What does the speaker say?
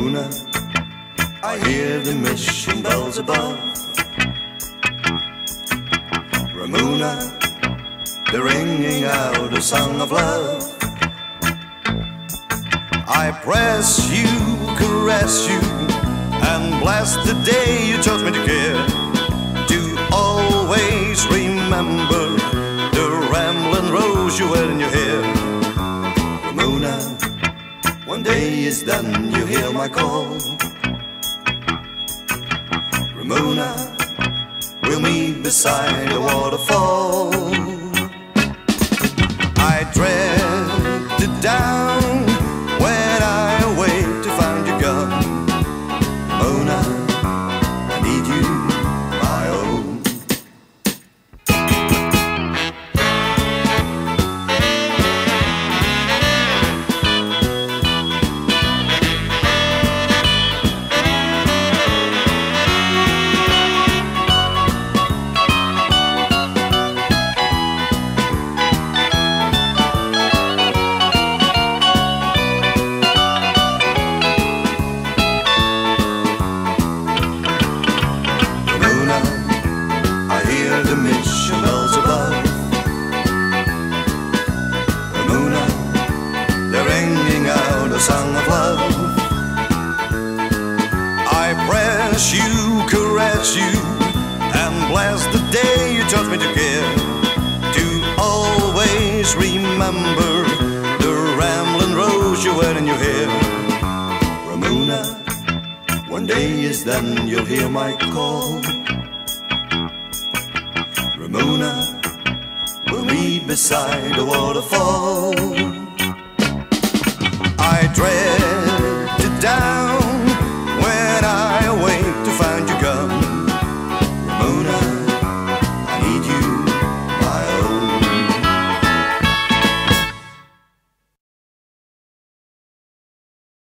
Ramona, I hear the mission bells above. Ramona, they're ringing out a song of love. I press you, caress you, and bless the day you chose me to care. One day is done, you hear my call. Ramona, we'll meet beside a waterfall. Song of love. I press you, caress you, and bless the day you taught me to care. To always remember the rambling rose you wear in your hair. Ramona, one day is then you'll hear my call. Ramona, we'll meet beside a waterfall.